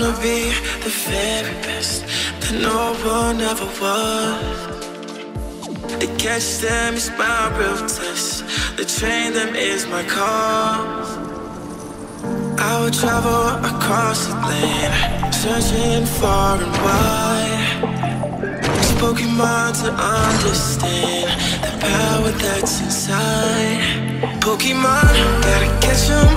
wanna be the very best that no one ever was. To catch them is my real test. To train them is my cause. I will travel across the land, searching far and wide. Spoken Pokemon to understand the power that's inside. Pokemon, gotta catch 'em